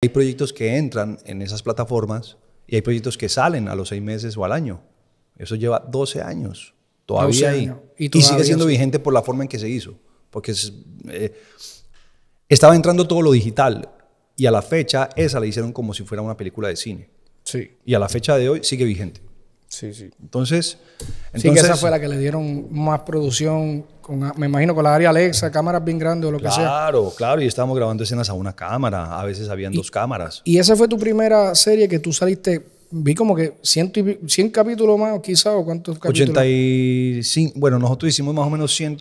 Hay proyectos que entran en esas plataformas y hay proyectos que salen a los seis meses o al año. Eso lleva 12 años. Todavía 12 ahí. años. Y, Y todavía sigue siendo vigente por la forma en que se hizo. Porque es, eh, estaba entrando todo lo digital y a la fecha esa la hicieron como si fuera una película de cine. Sí, Y a la fecha de hoy sigue vigente. sí, sí. Entonces, Sí, que entonces esa fue la que le dieron más producción, con, me imagino con la área Alexa, cámaras bien grandes o lo que sea. claro, claro, y estábamos grabando escenas a una cámara, a veces habían dos cámaras. Y esa fue tu primera serie que tú saliste, vi como que ciento y pi- 100 capítulos más, quizá, o cuántos capítulos. 85, bueno, nosotros hicimos más o menos 100,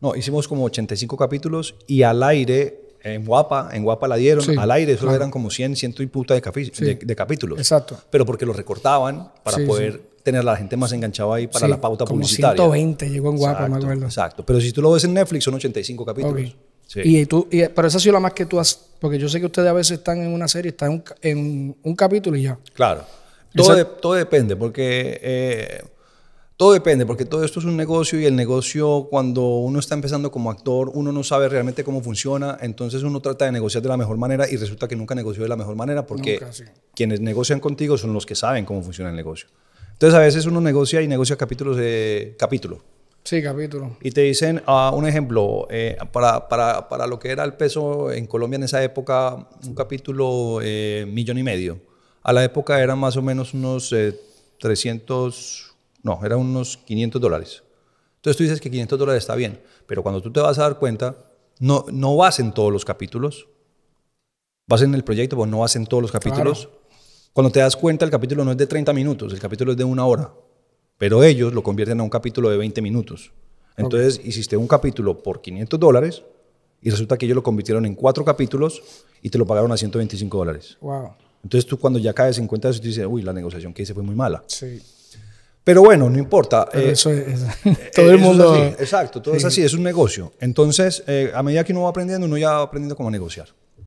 no, hicimos como 85 capítulos y al aire, en Guapa, en Guapa la dieron, Sí, al aire solo claro. eran como 100, 100 y puta de, capi- Sí. de, de capítulos. Exacto. Pero porque los recortaban para Sí, poder tener a la gente más enganchada ahí para Sí, la pauta como publicitaria. 120 llegó en Guapa, me Exacto, acuerdo. Exacto, pero si tú lo ves en Netflix son 85 capítulos. Ok. Sí. Y tú, y- pero esa ha sido la más que tú has, porque yo sé que ustedes a veces están en una serie, están en un, en un capítulo y ya. Claro. Todo, de- todo depende, porque eh, todo depende, porque todo esto es un negocio y el negocio cuando uno está empezando como actor, uno no sabe realmente cómo funciona, entonces uno trata de negociar de la mejor manera y resulta que nunca negoció de la mejor manera porque Nunca, sí. quienes negocian contigo son los que saben cómo funciona el negocio. Entonces a veces uno negocia y negocia capítulos de capítulo. Sí, capítulo. Y te dicen, ah, un ejemplo, eh, para, para, para lo que era el peso en Colombia en esa época, un capítulo eh, millón y medio. A la época eran más o menos unos eh, 300, no, eran unos 500 dólares. Entonces tú dices que 500 dólares está bien, pero cuando tú te vas a dar cuenta, no, no vas en todos los capítulos. Vas en el proyecto, pero no vas en todos los capítulos. Cuando te das cuenta, el capítulo no es de 30 minutos, el capítulo es de una hora. Pero ellos lo convierten a un capítulo de 20 minutos. Entonces hiciste un capítulo por 500 dólares y resulta que ellos lo convirtieron en cuatro capítulos y te lo pagaron a 125 dólares. Wow. Entonces tú cuando ya caes en cuenta de eso, tú dices, uy, la negociación que hice fue muy mala. Sí. Pero bueno, no importa. Eh, eso es, eh, todo el es mundo. así, exacto, todo es así, es un negocio. Entonces, eh, a medida que uno va aprendiendo, uno ya va aprendiendo cómo negociar.